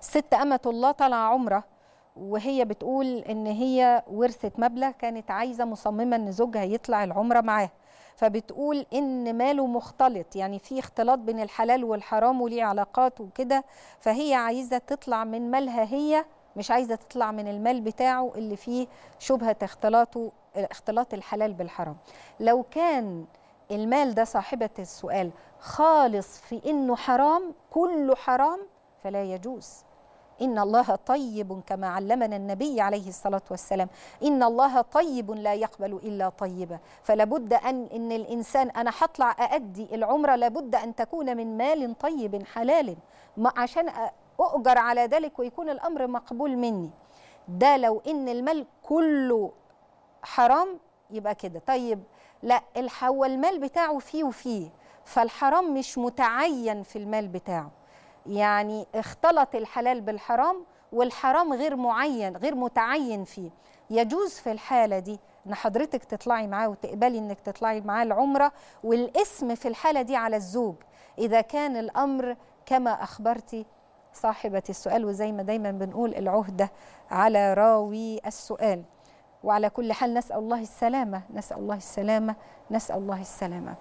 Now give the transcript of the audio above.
ست أمة الله طالعة عمرة وهي بتقول إن هي ورثت مبلغ كانت عايزة مصممة إن زوجها يطلع العمرة معاها. فبتقول إن ماله مختلط يعني في اختلاط بين الحلال والحرام وليه علاقات وكده. فهي عايزة تطلع من مالها هي مش عايزة تطلع من المال بتاعه اللي فيه شبهة اختلاطه اختلاط الحلال بالحرام. لو كان المال ده صاحبة السؤال خالص في إنه حرام كله حرام فلا يجوز. إن الله طيب كما علمنا النبي عليه الصلاة والسلام. إن الله طيب لا يقبل إلا طيبا فلابد أن إن الإنسان أنا هطلع أأدي العمرة لابد أن تكون من مال طيب حلال. عشان أؤجر على ذلك ويكون الأمر مقبول مني. ده لو إن المال كله حرام يبقى كده. طيب لا هو المال بتاعه فيه وفيه. فالحرام مش متعين في المال بتاعه. يعني اختلط الحلال بالحرام والحرام غير معين غير متعين فيه. يجوز في الحالة دي إن حضرتك تطلعي معاه وتقبلي إنك تطلعي معاه العمرة والاسم في الحالة دي على الزوج. إذا كان الأمر كما اخبرتي صاحبة السؤال وزي ما دايما بنقول العهدة على راوي السؤال. وعلى كل حال نسأل الله السلامة نسأل الله السلامة نسأل الله السلامة.